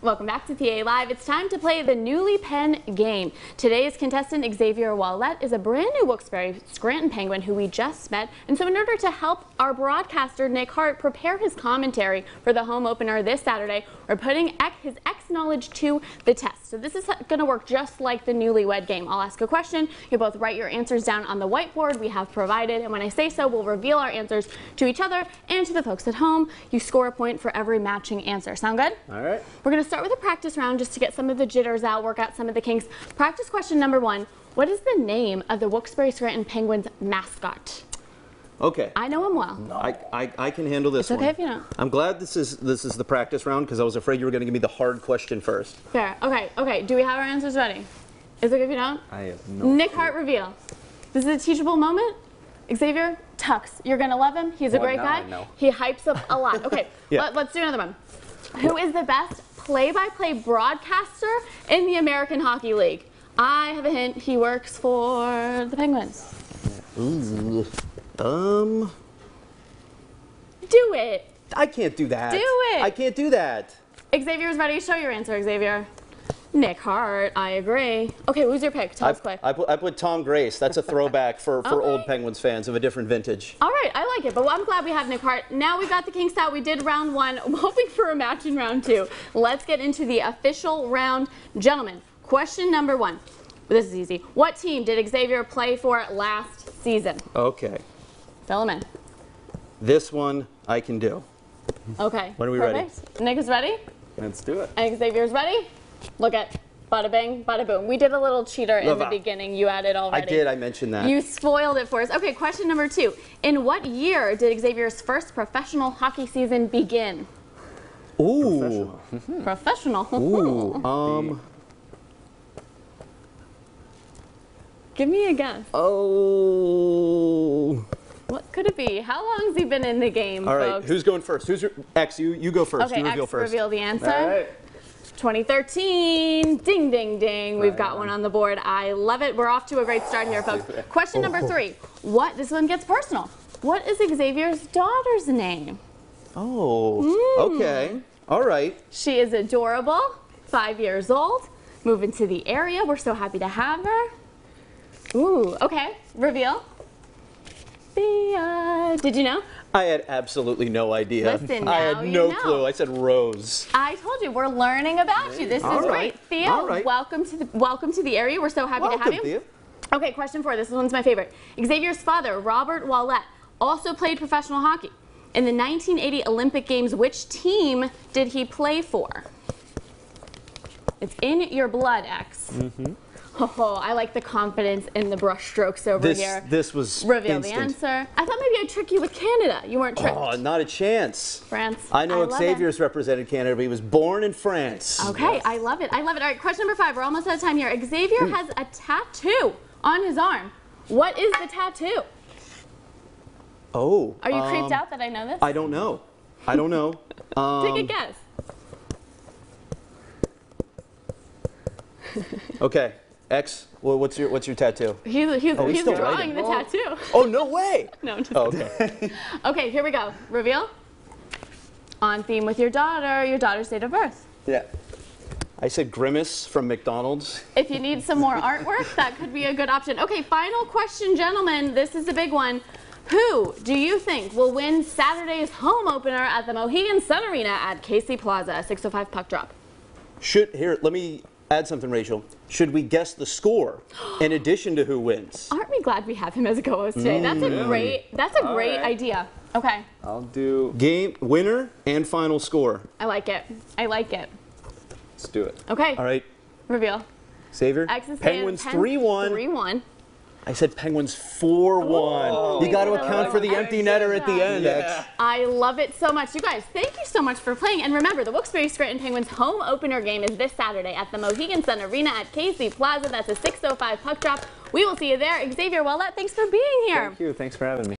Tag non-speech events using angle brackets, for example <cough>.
Welcome back to PA Live. It's time to play the Newly Pen game. Today's contestant, Xavier Ouellet, is a brand new Wilkes-Barre Scranton Penguin who we just met. And so in order to help our broadcaster, Nick Hart, prepare his commentary for the home opener this Saturday, we're putting his Knowledge to the test. So this is going to work just like the newlywed game. I'll ask a question. You both write your answers down on the whiteboard we have provided. And when I say so, we'll reveal our answers to each other and to the folks at home. You score a point for every matching answer. Sound good? All right. We're going to start with a practice round just to get some of the jitters out, work out some of the kinks. Practice question number one. What is the name of the Wilkes-Barre Scranton Penguins mascot? Okay. I know him well. I, I, I can handle this It's okay one. if you don't. I'm glad this is this is the practice round because I was afraid you were going to give me the hard question first. Fair. Okay, okay. Do we have our answers ready? Is it okay if you don't? I have no. Nick Hart reveal. This is a teachable moment. Xavier Tux, you're gonna love him. He's a Well, great guy. I know. He hypes up a lot. Okay, <laughs> Yeah. let, us do another one. Who is the best play-by-play broadcaster in the American Hockey League? I have a hint. He works for the Penguins. Ooh. Um. Do it. I can't do that. Do it. I can't do that. Xavier's ready. Show your answer, Xavier. Nick Hart. I agree. Okay, who's your pick? Tell I, us quick. I put I put Tom Grace. That's a throwback for <laughs> for Okay. old Penguins fans of a different vintage. All right, I like it, but I'm glad we have Nick Hart. Now we've got the Kings out. We did round one. I'm <laughs> hoping for a match in round two. Let's get into the official round. Gentlemen, question number one. This is easy. What team did Xavier play for last season? Okay. Fill them in. This one I can do. Okay. When are we ready? Perfect. Nick is ready? Let's do it. And Xavier's ready? Look at bada bing, bada boom. We did a little cheater in Love the that. beginning. You added already. I did. I mentioned that. You spoiled it for us. Okay, question number two. In what year did Xavier's first professional hockey season begin? Ooh. <laughs> Professional. Ooh. <laughs> Um. Give me a guess. Oh. Could it be? How long's he been in the game, All right. folks? Who's going first? Who's your, X? You you go first. okay, you reveal X first. reveal the answer. All right. 2013. Ding, ding, ding. We've got one on the board. I love it. We're off to a great start here, folks. <laughs> Question number three. What? This one gets personal. What is Xavier's daughter's name? Oh. Hmm. Okay. All right. She is adorable, five years old, moving to the area. We're so happy to have her. Ooh, okay. Reveal. Thea. Did you know? I had absolutely no idea. Listen, I had no know. clue. I said Rose. I told you we're learning about you. This All is right. great. Thea, All right. welcome to the welcome to the area. We're so happy to have Welcome, you. Thea. Okay, question four. This one's my favorite. Xavier's father, Robert Ouellet, also played professional hockey. In the 1980 Olympic Games, which team did he play for? It's in your blood, X. Mm-hmm. Oh, I like the confidence in the brush strokes over This here. this was Reveal instant. the answer. I thought maybe I'd trick you with Canada. You weren't tricked. Oh, not a chance. France. I know it. Xavier's represented Canada, but he was born in France. Okay, I love it. I love it. All right, question number five. We're almost out of time here. Xavier Hmm. has a tattoo on his arm. What is the tattoo? Oh. Are you um, creeped out that I know this? I don't know. I don't know. Um, <laughs> Take a guess. Okay. X. Well, what's your what's your tattoo? He's, he's, Oh, he's he's drawing writing. the Oh. tattoo. Oh no way. <laughs> No, I'm just Oh, okay. <laughs> Okay, here we go. Reveal. On theme with your daughter, your daughter's date of birth. yeah. I said Grimace from McDonald's. <laughs> If you need some more artwork, that could be a good option. Okay, final question, gentlemen. This is a big one. Who do you think will win Saturday's home opener at the Mohegan Sun Arena at Casey Plaza, 605 puck drop? Should here? Let me add something, Rachel. Should we guess the score <gasps> in addition to who wins? Aren't we glad we have him as a co-host today? Mm, that's a great. That's a All great right. idea. Okay, I'll do. Game winner and final score. I like it. I like it. Let's do it. Okay, All right. reveal. Xavier. X Penguins three one. Three one. I said Penguins four one. Oh, you got to account for the empty netter at the end. I love it so much. You guys, thank you so much for playing. And remember, the Wilkes-Barre Scranton Penguins home opener game is this Saturday at the Mohegan Sun Arena at Casey Plaza. That's a 6.05 puck drop. We will see you there. Xavier Ouellet, thanks for being here. Thank you. Thanks for having me.